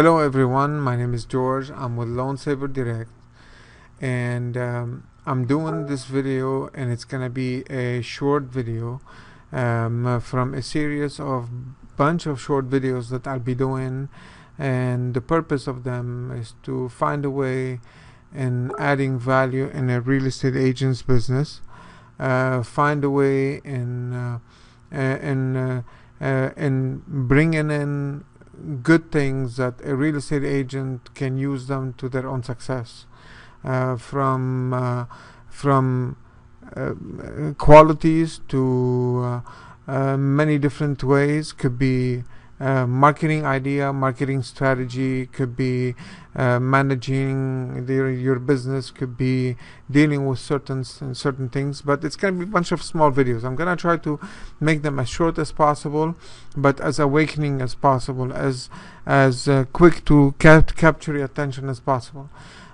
Hello everyone, my name is George. I'm with Loan Saver Direct. And um, I'm doing this video and it's gonna be a short video um, from a series of bunch of short videos that I'll be doing. And the purpose of them is to find a way in adding value in a real estate agent's business uh, find a way in uh, uh in uh, uh, in bringing in good things that a real estate agent can use them to their own success. Uh, from uh, from uh, qualities to uh, uh, many different ways. Could be uh, marketing idea, marketing strategy, could be uh, managing the, your business, could be dealing with certain certain things. But it's going to be a bunch of small videos. I'm going to try to make them as short as possible, but as awakening as possible, as as uh, quick to cap- capture your attention as possible.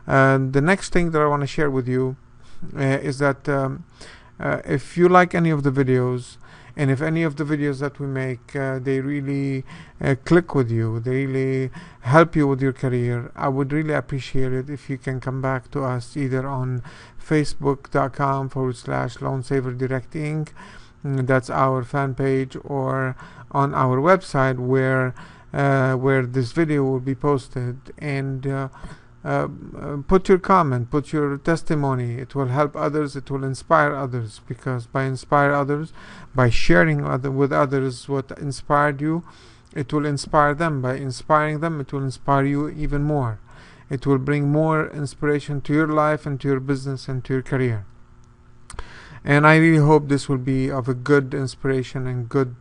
And the next thing that I want to share with you uh, is that um, uh, if you like any of the videos and if any of the videos that we make uh, they really uh, click with you they really help you with your career i would really appreciate it if you can come back to us either on facebook.com forward slash loan saver direct inc. Mm, that's our fan page or on our website where uh, where this video will be posted. And uh, put your comment, put your testimony. It will help others. It will inspire others because by inspire others, by sharing other, with others what inspired you, it will inspire them. By inspiring them, it will inspire you even more. It will bring more inspiration to your life and to your business and to your career. And I really hope this will be of a good inspiration and good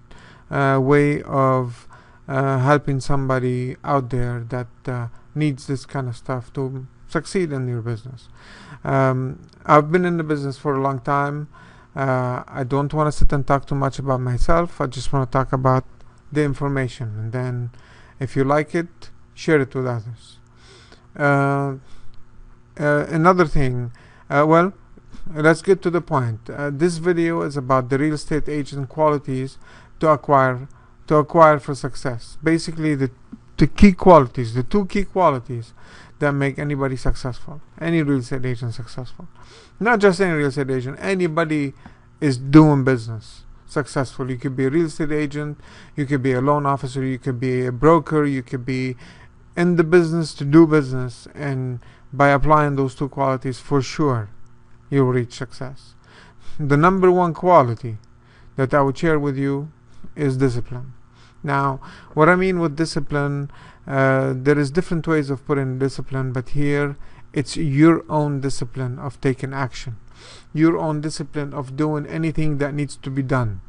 uh, way of uh, helping somebody out there that uh, needs this kind of stuff to succeed in your business. Um, I've been in the business for a long time. Uh, I don't want to sit and talk too much about myself. I just want to talk about the information, and then if you like it, share it with others. Uh, uh, another thing, uh, well, let's get to the point. Uh, this video is about the real estate agent qualities to acquire to acquire for success. Basically, the the key qualities, the two key qualities that make anybody successful, any real estate agent successful. Not just any real estate agent, anybody is doing business successful. You could be a real estate agent, you could be a loan officer, you could be a broker, you could be in the business to do business, and by applying those two qualities, for sure, you'll reach success. The number one quality that I would share with you is discipline. Now, what I mean with discipline, uh, there is different ways of putting discipline, but here it's your own discipline of taking action, your own discipline of doing anything that needs to be done.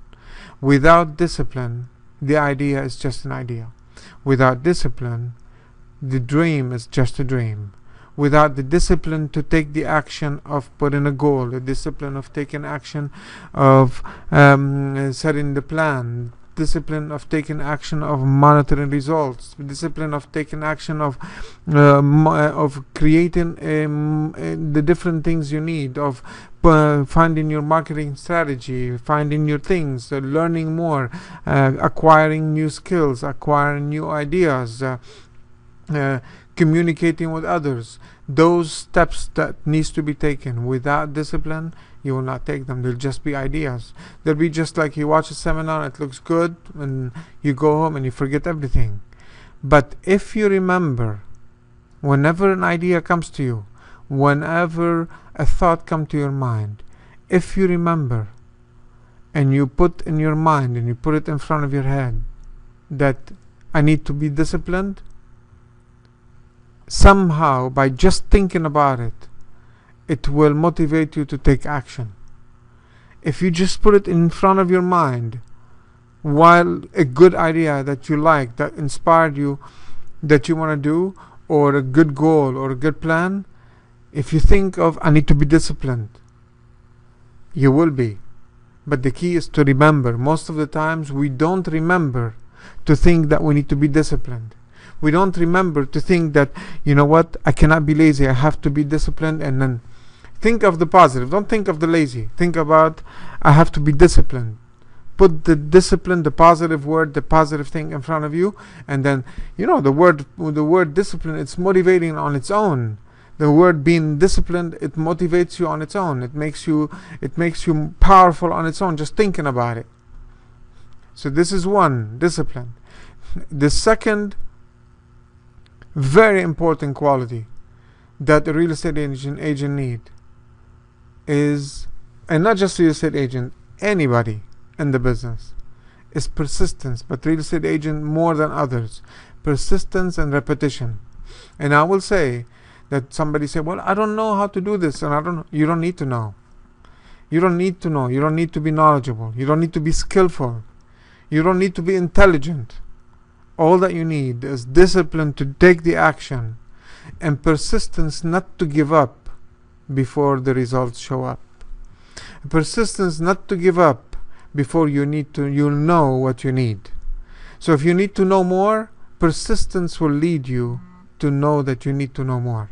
Without discipline, the idea is just an idea. Without discipline, the dream is just a dream. Without the discipline to take the action of putting a goal, the discipline of taking action of um, setting the plan, discipline of taking action of monitoring results discipline of taking action of uh, uh of creating um, uh, the different things you need of uh, finding your marketing strategy finding your things uh, learning more uh, acquiring new skills acquiring new ideas Uh, communicating with others. Those steps that needs to be taken without discipline you will not take them. They'll just be ideas. They'll be just like you watch a seminar it looks good and you go home and you forget everything. But if you remember whenever an idea comes to you whenever a thought comes to your mind if you remember and you put in your mind and you put it in front of your head that I need to be disciplined somehow by just thinking about it it will motivate you to take action. If you just put it in front of your mind while a good idea that you like that inspired you that you want to do or a good goal or a good plan if you think of I need to be disciplined you will be. But the key is to remember. Most of the times we don't remember to think that we need to be disciplined we don't remember to think that you know what i cannot be lazy i have to be disciplined and then think of the positive. Don't think of the lazy. Think about i have to be disciplined. Put the discipline the positive word the positive thing in front of you and then you know the word the word discipline it's motivating on its own. The word being disciplined it motivates you on its own. It makes you it makes you powerful on its own just thinking about it. So this is one discipline. The second very important quality that a real estate agent agent need is and not just real estate agent anybody in the business is persistence but real estate agent more than others. Persistence and repetition. And i will say that somebody say well i don't know how to do this and i don't you don't need to know. You don't need to know. You don't need to be knowledgeable. You don't need to be skillful. You don't need to be intelligent all that you need is discipline to take the action and persistence not to give up before the results show up. Persistence not to give up before you need to you'll know what you need. So if you need to know more persistence will lead you to know that you need to know more.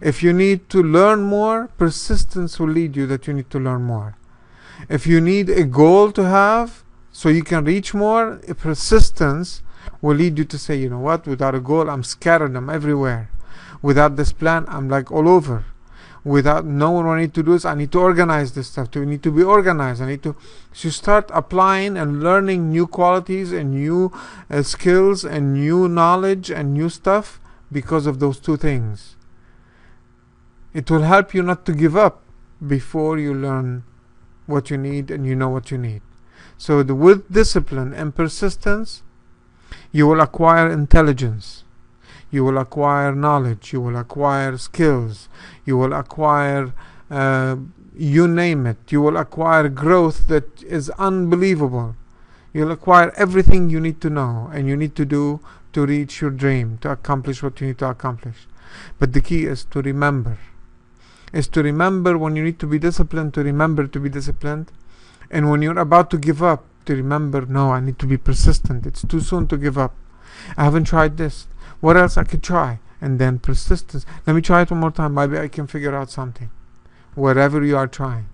If you need to learn more persistence will lead you that you need to learn more. If you need a goal to have so you can reach more persistence will lead you to say you know what without a goal i'm scattered i'm everywhere without this plan i'm like all over without knowing what I need to do is I need to organize this stuff. To need to be organized. I need to to start applying and learning new qualities and new uh, skills and new knowledge and new stuff because of those two things. It will help you not to give up before you learn what you need and you know what you need. So the, with discipline and persistence, you will acquire intelligence you will acquire knowledge, you will acquire skills, you will acquire, uh, you name it, you will acquire growth that is unbelievable. You'll acquire everything you need to know and you need to do to reach your dream, to accomplish what you need to accomplish. But the key is to remember. Is to remember when you need to be disciplined, to remember to be disciplined. And when you're about to give up, to remember, no, I need to be persistent. It's too soon to give up. I haven't tried this. What else I could try? And then persistence. Let me try it one more time. Maybe I can figure out something. Whatever you are trying.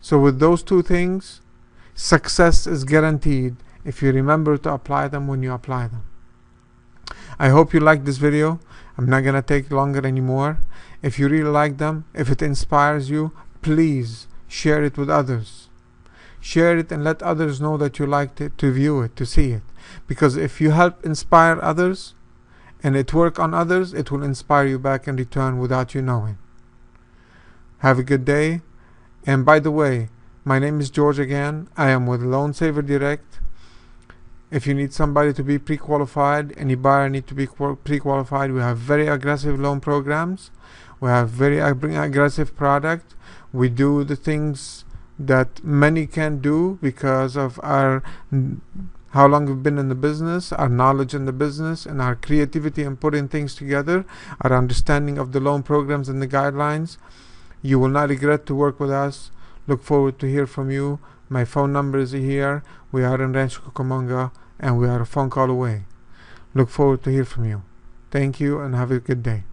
So with those two things success is guaranteed if you remember to apply them when you apply them. I hope you liked this video. I'm not gonna take longer anymore. If you really like them if it inspires you please share it with others share it and let others know that you liked it to view it to see it because if you help inspire others and it work on others, it will inspire you back in return without you knowing. Have a good day. And by the way, my name is George again. I am with Loan Saver Direct. If you need somebody to be pre-qualified, any buyer need to be pre-qualified, we have very aggressive loan programs. We have very aggressive product. We do the things that many can do because of our how long we've been in the business, our knowledge in the business, and our creativity in putting things together, our understanding of the loan programs and the guidelines. You will not regret to work with us. Look forward to hear from you. My phone number is here. We are in Rancho Cucamonga and we are a phone call away. Look forward to hear from you. Thank you and have a good day.